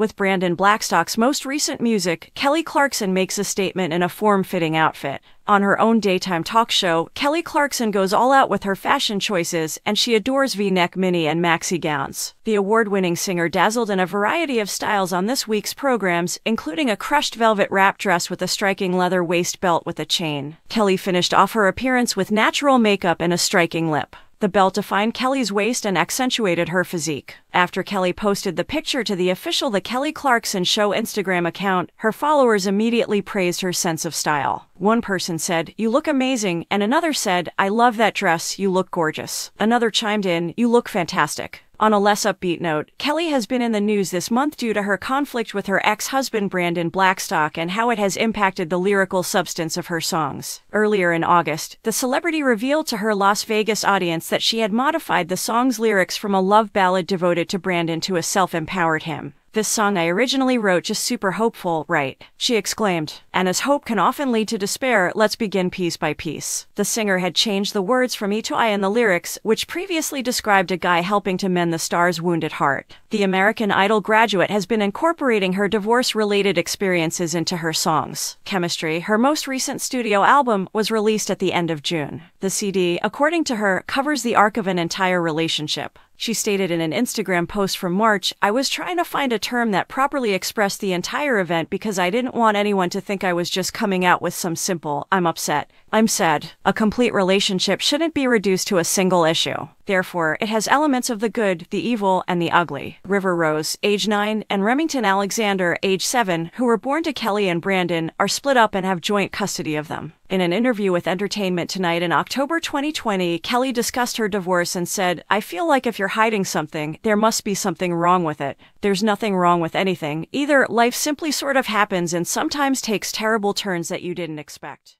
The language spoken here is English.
With Brandon Blackstock's most recent music, Kelly Clarkson makes a statement in a form fitting outfit. On her own daytime talk show, Kelly Clarkson goes all out with her fashion choices, and she adores v neck mini and maxi gowns. The award winning singer dazzled in a variety of styles on this week's programs, including a crushed velvet wrap dress with a striking leather waist belt with a chain. Kelly finished off her appearance with natural makeup and a striking lip. The belt defined Kelly's waist and accentuated her physique. After Kelly posted the picture to the official The Kelly Clarkson Show Instagram account, her followers immediately praised her sense of style. One person said, You look amazing, and another said, I love that dress, you look gorgeous. Another chimed in, You look fantastic. On a less upbeat note, Kelly has been in the news this month due to her conflict with her ex husband Brandon Blackstock and how it has impacted the lyrical substance of her songs. Earlier in August, the celebrity revealed to her Las Vegas audience that she had modified the song's lyrics from a love ballad devoted to Brandon to a self empowered hymn. This song I originally wrote just super hopeful, right? She exclaimed. And as hope can often lead to despair, let's begin piece by piece. The singer had changed the words from E to I in the lyrics, which previously described a guy helping to mend the star's wounded heart. The American Idol graduate has been incorporating her divorce related experiences into her songs. Chemistry, her most recent studio album, was released at the end of June. The CD, according to her, covers the arc of an entire relationship. She stated in an Instagram post from March, I was trying to find a term that properly expressed the entire event because I didn't want anyone to think I was just coming out with some simple, I'm upset, I'm sad. A complete relationship shouldn't be reduced to a single issue. Therefore, it has elements of the good, the evil, and the ugly. River Rose, age 9, and Remington Alexander, age 7, who were born to Kelly and Brandon, are split up and have joint custody of them. In an interview with Entertainment Tonight in October 2020, Kelly discussed her divorce and said, I feel like if you're hiding something, there must be something wrong with it. There's nothing wrong with anything. Either life simply sort of happens and sometimes takes terrible turns that you didn't expect.